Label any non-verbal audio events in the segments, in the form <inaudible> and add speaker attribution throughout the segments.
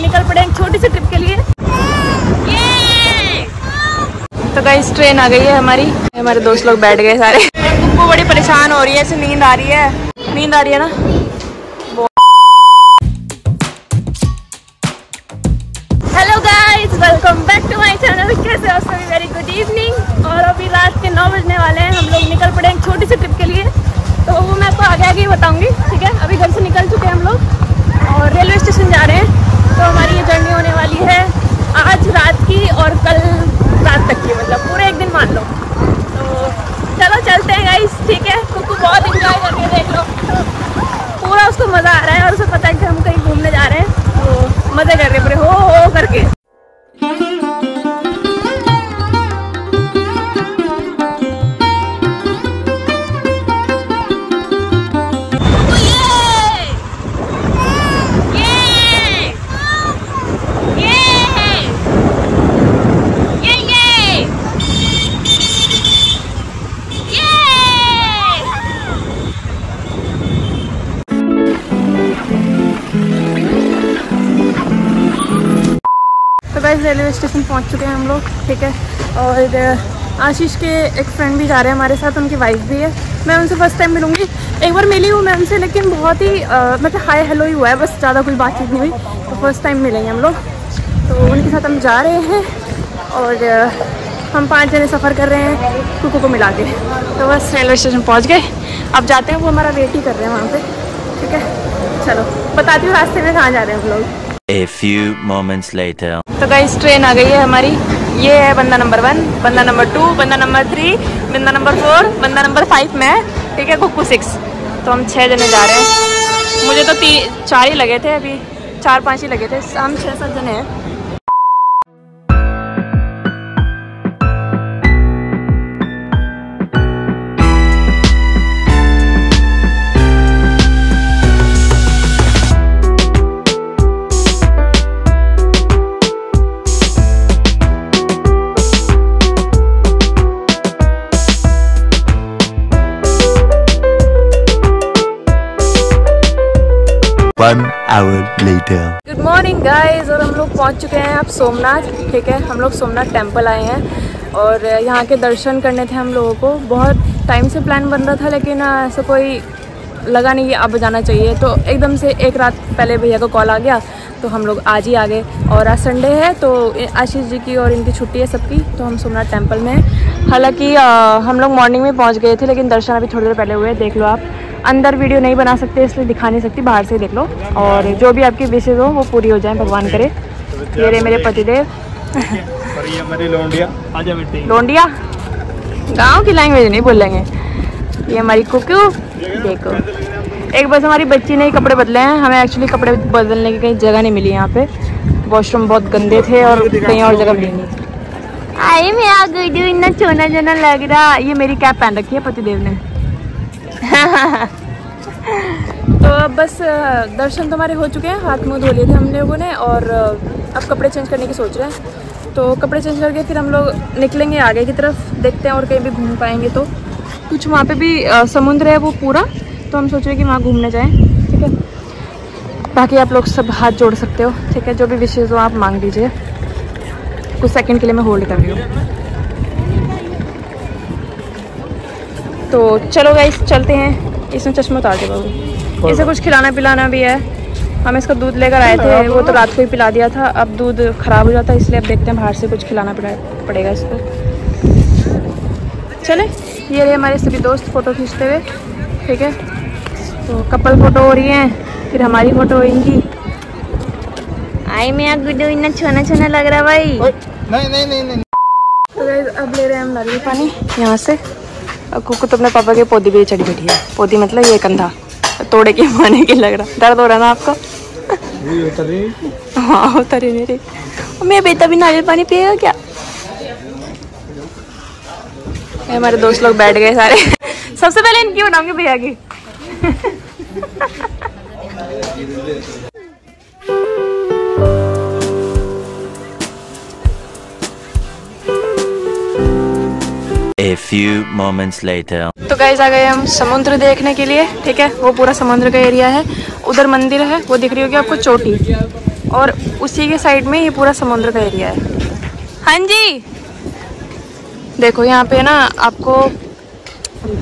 Speaker 1: निकल पड़े एक छोटी सी ट्रिप के लिए। तो गाइस ट्रेन आ गई है हमारी। हमारे दोस्त लोग बैठ गए सारे। वो बड़ी परेशान हो रही है, ऐसे नींद आ रही है। नींद आ रही है ना? Hello guys welcome back to my channel कैसे हो सभी? वेरी गुड इवनिंग और अभी रात के नौ बजने वाले हैं। हम लोग निकल पड़े एक छोटी सी ट्रिप के लिए। तो वो मैं आपको आगे आगे ही बताऊँगी, ठीक है? अभी घर से निकल चुके हैं हम लोग। और रेलवे स्टेशन जा रहे हैं। तो हमारी गाइस रेलवे स्टेशन पहुँच चुके हैं हम लोग, ठीक है? और आशीष के एक फ्रेंड भी जा रहे हैं हमारे साथ, उनकी वाइफ भी है। मैं उनसे फ़र्स्ट टाइम मिलूँगी। एक बार मिली हूँ मैं उनसे, लेकिन बहुत ही मतलब हाई हेलो ही हुआ है, बस ज़्यादा कोई बातचीत नहीं हुई। तो फ़र्स्ट टाइम मिलेंगे हम लोग। तो उनके साथ हम जा रहे हैं, और हम पाँच जने सफ़र कर रहे हैं कुकू को मिला के। तो बस रेलवे स्टेशन पहुँच गए। अब जाते हैं, वो हमारा वेट ही कर रहे हैं वहाँ पे, ठीक है? चलो, बताती हूँ, रास्ते में कहाँ जा रहे हैं हम लोग।
Speaker 2: A few moments later.
Speaker 1: तो गाइस ट्रेन आ गई है हमारी। ये है बंदा नंबर वन बंदा नंबर टू बंदा नंबर थ्री बंदा नंबर फोर बंदा नंबर फाइव में, ठीक है, कुकू सिक्स तो हम छः जने जा रहे हैं। मुझे तो तीन चार ही लगे थे अभी। चार पाँच ही लगे थे। हम छः सात जने हैं।
Speaker 2: Later.
Speaker 1: गुड मॉर्निंग गाइस और हम लोग पहुँच चुके हैं अब सोमनाथ, ठीक है? हम लोग सोमनाथ टेंपल आए हैं। और यहाँ के दर्शन करने थे हम लोगों को। बहुत टाइम से प्लान बन रहा था, लेकिन ऐसा कोई लगा नहीं कि अब जाना चाहिए। तो एकदम से एक रात पहले भैया को कॉल आ गया तो हम लोग आज ही आ गए। और आज संडे है तो आशीष जी की और इनकी छुट्टी है सबकी। तो हम सोमनाथ टेंपल में हालाँकि हम लोग मॉर्निंग में पहुँच गए थे, लेकिन दर्शन अभी थोड़ी देर पहले हुए देख लो आप। अंदर वीडियो नहीं बना सकते इसलिए दिखा नहीं सकती बाहर से ही देख लो। और जो भी आपकी विशेष हो वो पूरी हो जाए भगवान करे। ये रहे मेरे पतिदेव।
Speaker 3: और ये हमारी लौंडिया।
Speaker 1: लोंडिया? गाँव की लैंग्वेज नहीं बोलेंगे ये हमारी कुकू। देखो। एक बस हमारी बच्ची ने ही कपड़े बदले हैं। हमें एक्चुअली कपड़े बदलने की कहीं जगह नहीं मिली यहाँ पे। वॉशरूम बहुत गंदे थे और कहीं और जगह मिली नहीं। आई मैं आ गई थी इतना चोना चोना लग रहा। ये मेरी कैप पहन रखी है पतिदेव ने। <laughs> तो अब बस दर्शन तो हमारे हो चुके हैं, हाथ मुँह धो लिए थे हम लोगों ने, और अब कपड़े चेंज करने की सोच रहे हैं। तो कपड़े चेंज करके फिर हम लोग निकलेंगे आगे की तरफ़, देखते हैं और कहीं भी घूम पाएँगे तो। कुछ वहाँ पे भी समुद्र है वो पूरा तो हम सोच रहे हैं कि वहाँ घूमने जाएँ, ठीक है? बाकी आप लोग सब हाथ जोड़ सकते हो, ठीक है? जो भी विशेष हो आप मांग लीजिए। कुछ सेकंड के लिए मैं होल्ड कर रही हूँ। तो चलो गाइस चलते हैं। इसमें चश्मा उतार दे बाबू इसे कुछ खिलाना पिलाना भी है। हम इसका दूध लेकर आए थे। वो तो रात को ही पिला दिया था। अब दूध ख़राब हो जाता है इसलिए अब देखते हैं बाहर से कुछ खिलाना पड़ेगा इसको। चले ये रहे हमारे सभी दोस्त फ़ोटो खींचते हुए। ठीक है? तो कपल फ़ोटो हो रही हैं फिर हमारी फ़ोटो होगी आई मैं गुड्डू इतना छोना छोना लग रहा भाई।
Speaker 3: नहीं नहीं नहीं नहीं।
Speaker 1: तो अब ले रहे हैं हम नारियल पानी यहाँ से। कुकू तो अपने पापा के पौधे भी चढ़ी बैठी है। पौधी मतलब ये कंधा तोड़े के मारने की लग रहा दर्द हो रहा ना आपका?
Speaker 3: ये उतर
Speaker 1: हाँ? मेरे मेरा बेटा भी नारियल पानी पिएगा क्या? हमारे दोस्त लोग बैठ गए सारे। सबसे पहले इनकी बनाऊँगी भैया की?
Speaker 2: Few moments later.
Speaker 1: तो गाइज़ आ गए हम समुद्र देखने के लिए, ठीक है? वो पूरा समुद्र का एरिया है। उधर मंदिर है, वो दिख रही होगी आपको चोटी। और उसी के साइड में ये पूरा समुद्र का एरिया है। हाँ जी। देखो, यहाँ पे ना आपको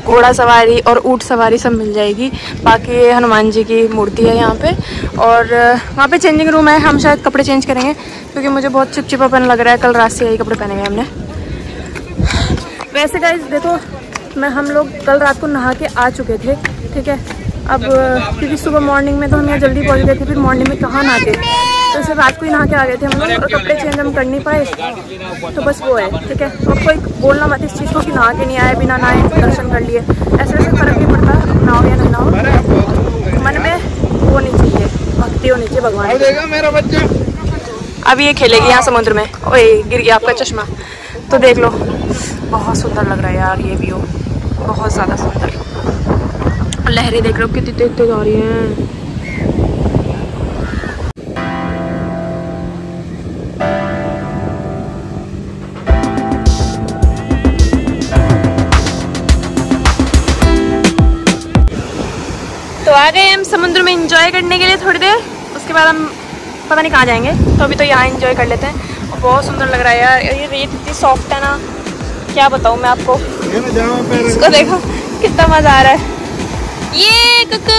Speaker 1: घोड़ा सवारी और ऊँट सवारी सब मिल जाएगी। बाकी ये हनुमान जी की मूर्ति है यहाँ पे। और वहाँ पे चेंजिंग रूम है। हम शायद कपड़े चेंज करेंगे, क्योंकि मुझे बहुत चिपचिपापन लग रहा है। कल रात से यही कपड़े पहने हुए हमने। वैसे गाइज़ देखो मैं हम लोग कल रात को नहा के आ चुके थे ठीक है? अब क्योंकि सुबह मॉर्निंग में तो हम यहाँ जल्दी पहुँच गए थे फिर मॉर्निंग में कहाँ नहाते तो सिर्फ़ रात को ही नहा के आ गए थे हम लोग और कपड़े चेंज हम कर नहीं पाए तो बस वो है ठीक है? और कोई बोलना मत इस चीज़ को कि नहा के नहीं आए बिना नहाए दर्शन कर लिए। ऐसे वैसे फ़र्क नहीं पड़ता नहाओ या नहीं नहाओ। मन में वो नहीं चाहिए भक्ति होनी चाहिए भगवान अब ये खेलेगी यहाँ समुद्र में। ओए गिर गया आपका चश्मा। तो देख लो। बहुत सुंदर लग रहा है यार ये व्यू बहुत ज़्यादा सुंदर। लहरें देख लो कितनी तेज तेज आ रही हैं। तो आ गए हम समुद्र में इंजॉय करने के लिए थोड़ी देर। उसके बाद हम पता नहीं कहाँ जाएँगे। तो अभी तो यहाँ इंजॉय कर लेते हैं। बहुत सुंदर लग रहा है यार। ये रेत इतनी सॉफ्ट है ना। क्या बताऊँ मैं आपको? इसको देखो, कितना मज़ा आ रहा है। ये कुकू!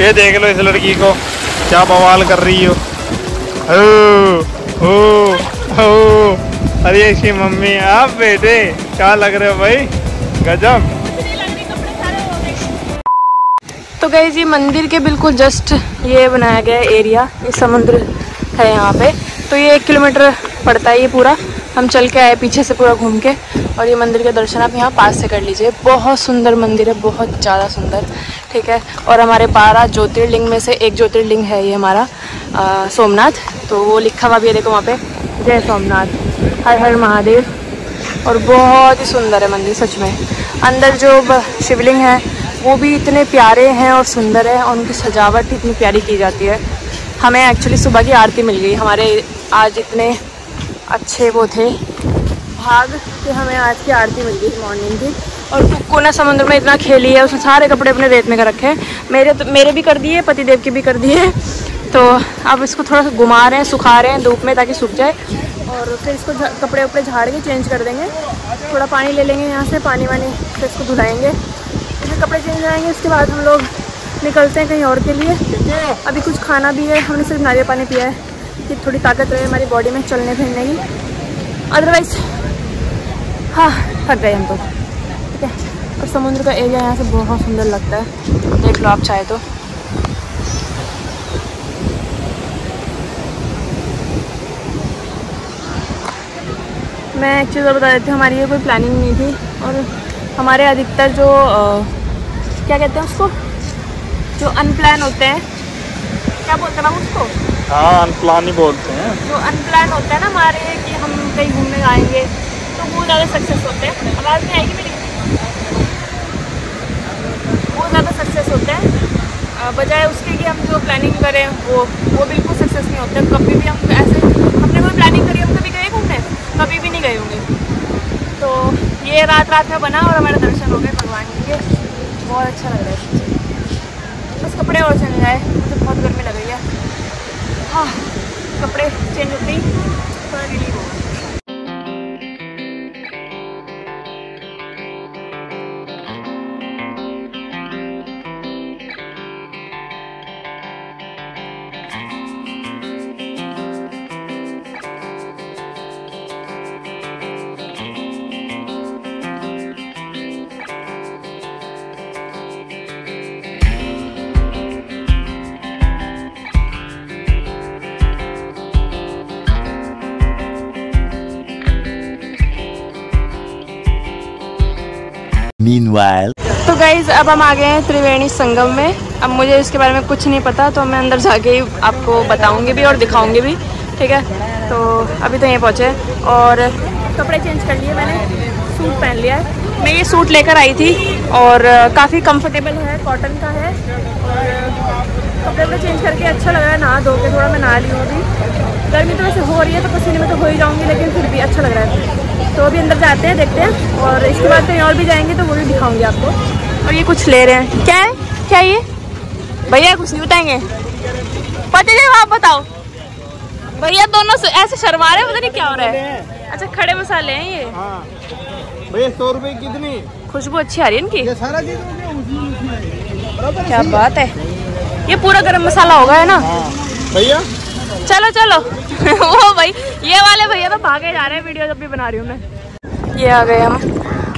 Speaker 3: ये देख लो इस लड़की को, क्या बवाल कर रही हो। अरे इसकी मम्मी, आप बेटे, क्या लग रहे हो भाई? गजब।
Speaker 1: तो गई ये मंदिर के बिल्कुल जस्ट ये बनाया गया एरिया, ये समुद्र है यहाँ पे। तो ये एक किलोमीटर पड़ता है ये पूरा। हम चल के आए पीछे से पूरा घूम के, और ये मंदिर के दर्शन आप यहाँ पास से कर लीजिए। बहुत सुंदर मंदिर है, बहुत ज़्यादा सुंदर, ठीक है? और हमारे बारह ज्योतिर्लिंग में से एक ज्योतिर्लिंग है ये हमारा सोमनाथ। तो वो लिखा हुआ भी है, देखो वहाँ पे। जय सोमनाथ, हर हर महादेव। और बहुत ही सुंदर है मंदिर, सच में। अंदर जो शिवलिंग है वो भी इतने प्यारे हैं और सुंदर है और उनकी सजावट इतनी प्यारी की जाती है। हमें एक्चुअली सुबह की आरती मिल गई। हमारे आज इतने अच्छे वो थे। भाग कि हमें आज की आरती मिल गई मॉर्निंग की। और कुक्कू ने समुद्र में इतना खेली है, उसने सारे कपड़े अपने रेत में कर रखे हैं। मेरे तो मेरे भी कर दिए, पतिदेव के भी कर दिए। तो अब इसको थोड़ा सा घुमा रहे हैं, सुखा रहे हैं धूप में ताकि सूख जाए। और फिर इसको कपड़े वपड़े झाड़ के चेंज कर देंगे। थोड़ा पानी ले लेंगे यहाँ से पानी वानी फिर इसको धुलाएँगे। फिर कपड़े चेंज आएँगे उसके बाद हम लोग निकलते हैं कहीं और के लिए। अभी कुछ खाना भी है हमने सिर्फ़ नारियल पानी पिया है कि थोड़ी ताकत रहे हमारी बॉडी में चलने फिरने की। अदरवाइज़ हाँ थक गए हम तो। ठीक है। और समुद्र का एरिया यहाँ से बहुत सुंदर लगता है। देख लो आप चाहे तो। मैं एक चीज़ और बता देती हूँ हमारी ये कोई प्लानिंग नहीं थी और हमारे अधिकतर जो अ, क्या कहते हैं उसको? जो अनप्लान होते हैं। क्या बोलते हैं उसको?
Speaker 3: हाँ अनप्लान ही बोलते हैं।
Speaker 1: जो अनप्लान होता है ना हमारे कि हम कहीं घूमने जाएँगे तो वो ज़्यादा सक्सेस होते हैं। आवाज़ में आएगी मेरी? वो ज़्यादा सक्सेस होते हैं। बजाय उसके कि हम जो प्लानिंग करें वो वो बिल्कुल सक्सेस नहीं होते। कभी भी हम ऐसे हमने कोई प्लानिंग करी हम कभी गए घूमने? कभी भी नहीं गए होंगे। तो ये रात रात में बना और हमारे दर्शन हो गए भगवान के। बहुत अच्छा लग रहा है बस कपड़े और चले जाए मुझे बहुत गर्मी लग रही है। हाँ कपड़े चेंज होते ही थोड़ा रिलीव होगा
Speaker 2: Meanwhile.
Speaker 1: तो गाइज़ अब हम आ गए हैं त्रिवेणी संगम में। अब मुझे इसके बारे में कुछ नहीं पता तो मैं अंदर जाके ही आपको बताऊँगी भी और दिखाऊँगी भी, ठीक है? तो अभी तो यहीं पहुँचे और कपड़े चेंज कर लिए मैंने सूट पहन लिया है। मैं ये सूट लेकर आई थी और काफ़ी कंफर्टेबल है कॉटन का है। और कपड़े वपड़े चेंज करके अच्छा लग रहा है, नहा धो के थोड़ा मैं नहा ली हूँ अभी। गर्मी तो वैसे हो रही है तो पसीने में तो हो ही जाऊँगी लेकिन फिर भी अच्छा लग रहा है। तो अभी अंदर जाते हैं देखते हैं और इसके बाद कहीं और भी जाएँगे तो वो भी दिखाऊँगी आपको। और ये कुछ ले रहे हैं। क्या है? क्या ये? भैया कुछ नहीं बताएँगे। पता नहीं आप बताओ। भैया दोनों ऐसे शर्मा रहे हैं पता नहीं क्या हो रहा है। अच्छा खड़े मसाले हैं ये।
Speaker 3: हाँ। भैया सौ रुपए कितनी?
Speaker 1: खुशबू अच्छी आ रही है इनकी।
Speaker 3: सारा चीज़
Speaker 1: क्या बात है। ये पूरा गरम मसाला होगा है ना?
Speaker 3: हाँ। भैया?
Speaker 1: चलो चलो। <laughs> वो भाई ये वाले भैया तो भागे जा रहे हैं वीडियो जब भी बना रही हूँ मैं। ये आ गए हम।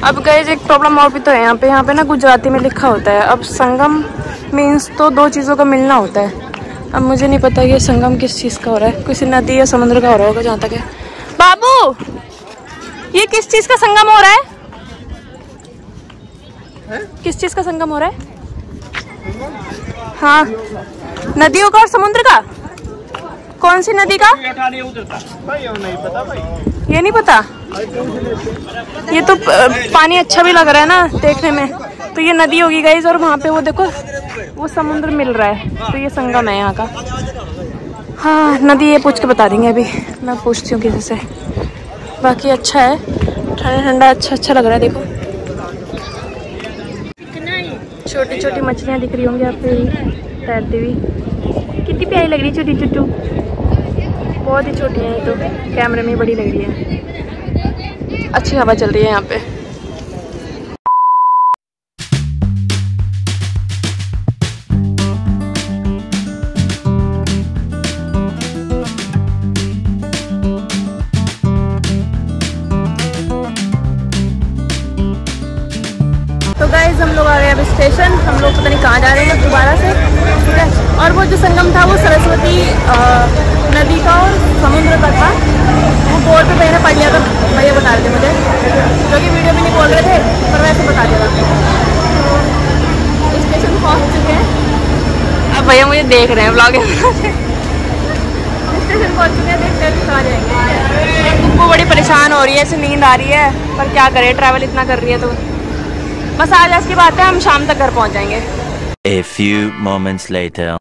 Speaker 1: अब गए एक प्रॉब्लम और भी तो है यहाँ पे। यहाँ पे ना गुजराती में लिखा होता है। अब संगम मीन्स तो दो चीज़ों का मिलना होता है। अब मुझे नहीं पता ये संगम किस चीज़ का हो रहा है। किसी नदी या समुद्र का हो रहा होगा जहाँ तक है। बाबू ये किस चीज़ का संगम हो रहा है? किस चीज़ का संगम हो रहा है? हाँ। नदियों का और समुद्र का? कौन सी नदी का?
Speaker 3: नहीं पता भाई।
Speaker 1: ये नहीं पता? ये तो पानी अच्छा भी लग रहा है ना देखने में। तो ये नदी होगी गई और वहाँ पे वो देखो वो समुद्र मिल रहा है। तो ये संगम है यहाँ का। हाँ नदी ये पूछ के बता देंगे अभी। मैं पूछती हूँ किसी से। बाकी अच्छा है। ठंडा ठंडा अच्छा अच्छा लग रहा है देखो। छोटी छोटी मछलियाँ दिख रही होंगी आपको तैरती हुई कितनी प्यारी लग रही छोटी छोटू बहुत ही छोटी है तो। कैमरे में बड़ी लग रही है। अच्छी हवा चल रही है यहाँ पे। तो गाइज़ हम लोग आ गए अब स्टेशन हम लोग पता नहीं कहाँ जा रहे हैं दोबारा से। और वो जो संगम था वो सरस्वती नदी का और समुद्र का था। वो बोर्ड पे मैंने पढ़ लिया था। भैया बता रहे थे मुझे। जो कि वीडियो में नहीं बोल रहे थे पर वैसे बता दिया था। स्टेशन पहुँच चुके हैं। अब भैया मुझे देख रहे हैं ब्लॉग स्टेशन पहुँच चुके हैं देखते हैं कहाँ जाएँगे। वो बड़ी परेशान हो रही है ऐसे नींद आ रही है पर क्या करें ट्रैवल इतना कर रही है तो। बस आज आज की बात है हम शाम तक घर पहुँच जाएँगे।
Speaker 2: A few moments later.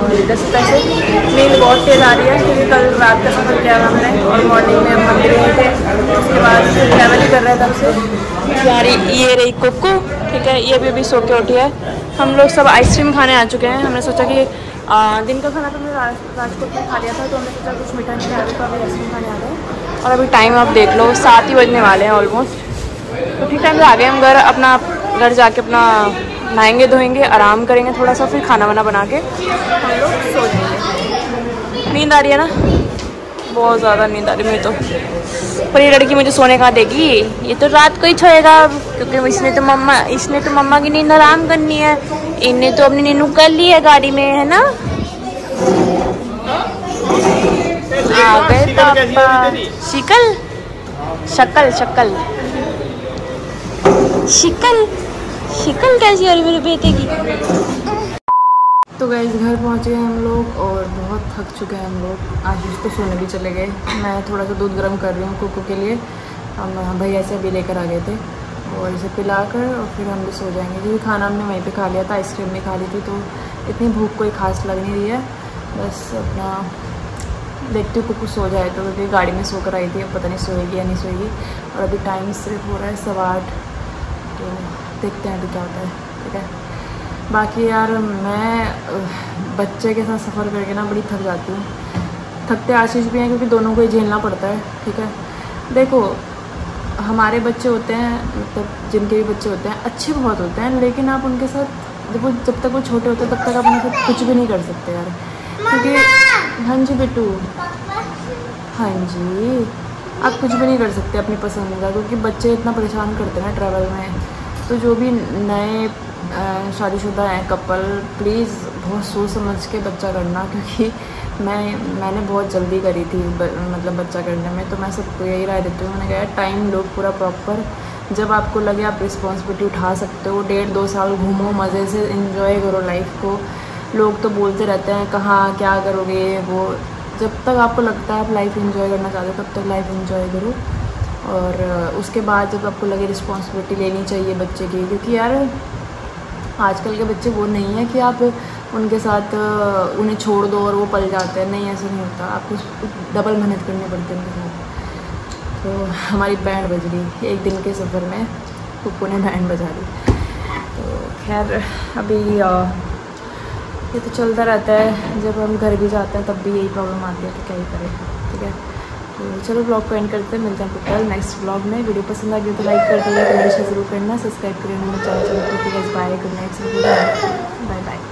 Speaker 1: और दस नींद बहुत तेज़ आ रही है क्योंकि कल रात का सफ़र किया हमने और मॉर्निंग में हम मंदिर गए थे। उसके बाद ट्रैवल ही कर रहे थे तब से। यारी ये रही कुक्कू ठीक है ये भी अभी सो के उठी है। हम लोग सब आइसक्रीम खाने आ चुके हैं। हमने सोचा कि आ, दिन का खाना तो हमने राज, राजकोट में खा लिया था तो हमने सोचा कुछ मीठा नहीं खा तो अभी आइसक्रीम खाने आ गए और अभी टाइम आप देख लो सात ही बजने वाले हैं ऑलमोस्ट तो ठीक टाइम से आ गए हम घर अपना घर जाके अपना नहाएँगे, धोएँगे, आराम करेंगे थोड़ा सा फिर खाना वाना बना के हम लोग सो जाएँगे नींद आ रही है ना? बहुत ज़्यादा नींद आ रही मुझे तो। पर ये लड़की मुझे सोने कहाँ देगी? ये तो रात को ही छोएगा क्योंकि इसने तो मम्मा, इसने तो मम्मा की नींद आराम करनी है। इनने तो अपनी नींद कर ली है गाड़ी में, है ना? आ गए पापा। शिकल? शक्ल शक्ल। शिकल? शिकल कैसी हो रही मेरे बेटे की? तो गए घर पहुँच गए हम लोग और बहुत थक चुके हैं हम लोग। आशीष तो सोने भी चले गए। मैं थोड़ा सा दूध गर्म कर रही हूँ कुकू के लिए। हम भैया से अभी लेकर आ गए थे। और इसे पिलाकर और फिर हम भी सो जाएँगे। क्योंकि खाना हमने वहीं पे खा लिया था आइसक्रीम भी खा ली थी तो इतनी भूख कोई खास लग नहीं रही है। बस अपना देखती हूँ कुकू सो जाए तो क्योंकि गाड़ी में सोकर आई थी। पता नहीं सोएगी या नहीं सोएगी। और अभी टाइम सिर्फ़ हो रहा है सवा आठ। तो देखते हैं अभी क्या होता है ठीक है? बाकी यार मैं बच्चे के साथ सफ़र करके ना बड़ी थक जाती हूँ। थकते आशीष भी हैं क्योंकि दोनों को ही झेलना पड़ता है ठीक है? देखो हमारे बच्चे होते हैं मतलब जिनके भी बच्चे होते हैं अच्छे बहुत होते हैं लेकिन आप उनके साथ जब वो जब तक वो छोटे होते हैं तब तक आप उनके साथ कुछ भी नहीं कर सकते यार। क्योंकि हाँ जी बिट्टू। हाँ जी। आप कुछ भी नहीं कर सकते अपनी पसंद का क्योंकि बच्चे इतना परेशान करते हैं ट्रैवल में। तो जो भी नए शादीशुदा हैं कपल प्लीज़ बहुत सोच समझ के बच्चा करना क्योंकि मैं मैंने बहुत जल्दी करी थी ब, मतलब बच्चा करने में तो मैं सबको यही राय देती हूँ। मैंने कहा टाइम लो पूरा प्रॉपर जब आपको लगे आप रिस्पॉन्सिबिलिटी उठा सकते हो डेढ़ दो साल घूमो मज़े से इन्जॉय करो लाइफ को। लोग तो बोलते रहते हैं कहाँ क्या करोगे वो? जब तक आपको लगता है आप लाइफ इन्जॉय करना चाहते हो तब तक लाइफ इन्जॉय करो। और उसके बाद जब आपको लगे रिस्पॉन्सिबिलिटी लेनी चाहिए बच्चे की, क्योंकि यार, आजकल के बच्चे वो नहीं है कि आप उनके साथ उन्हें छोड़ दो और वो पल जाते हैं। नहीं, ऐसा नहीं होता। आपको डबल मेहनत करनी पड़ती है उनके साथ। तो हमारी बैंड बज रही एक दिन के सफ़र में कुप्पू ने बैंड बजा दी। तो खैर, अभी ये तो चलता रहता है। जब हम घर भी जाते हैं, तब भी यही प्रॉब्लम आती है तो क्या ही करें। ठीक है? तो चलो ब्लॉग को एंड करते हैं, मिलते हैं कल नेक्स्ट ब्लॉग में। वीडियो पसंद आ गई तो लाइक कर दीजिए कमेंट ज़रूर करना सब्सक्राइब करना मेरे channel bye good night bye bye